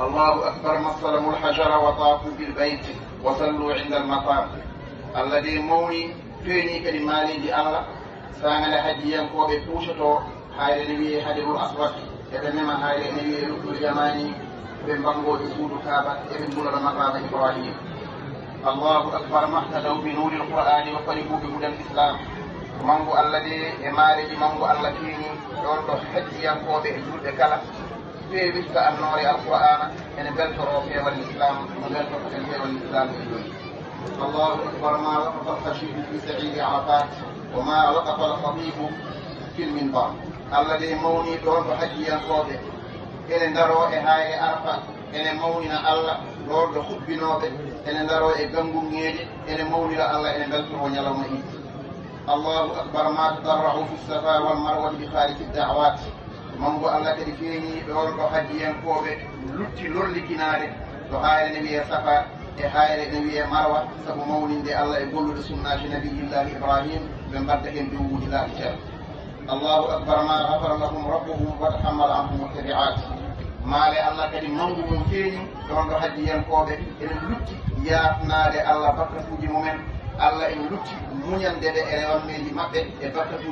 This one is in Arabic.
الله أكبر ما سلموا الحجر وطافوا بالبيت وصلوا عند المطار الذي موني فيني كلمالي دي الله سانا لحجيا كو بفوشتو هاي لنبي حجر الأسود يتمم هاي لنبي لطو اليماني بن بانغو تسود كابا ابن بولر مقابة إبراهيم الله أكبر ما اهتدوا بنور القرآن وقلبوا بهدى الإسلام mangu allah de e maareji mangu allah tiini ɗon e ɗo hajjiyankoɓe e julɓe kala. Feewitta annore alqur'ana ene beltoro fewal l'islam no beltorten fewal l'islam e, e joni allahu akbar ma waqafa alhashidu fi saidi arafat wa ma waqafa alhatibu fil minbar allah de mawni ɗon ɗo hajjiyankoɓe ene daro e ha e arfa ene mawnina allah ɗon ɗo hubbinoɓe ene daro e gangungeji ene mawnira allah ene beltoro ñalawma idi الله أكبر ما تضرعوا في السفا والمروة بخارج الدعوات. من بو الله تلفيني بورب حديين كوبة لطي لرل كنارة تحايل نبي السفا تحايل نبي مروة. سبو مولين دي الله يقول لسناش نبي الله إبراهيم. من بردهم بوجود الله شر الله أكبر ما غفر لهم ربهم وتحمل عنهم التبعات. ما لي الله كدي مانغو مونتيني دون دو حديين كوبة إلى لطي يا نادي الله بكر فوجي مومن allah ene lutti muñandede e rewammeji maɓɓe e battatuji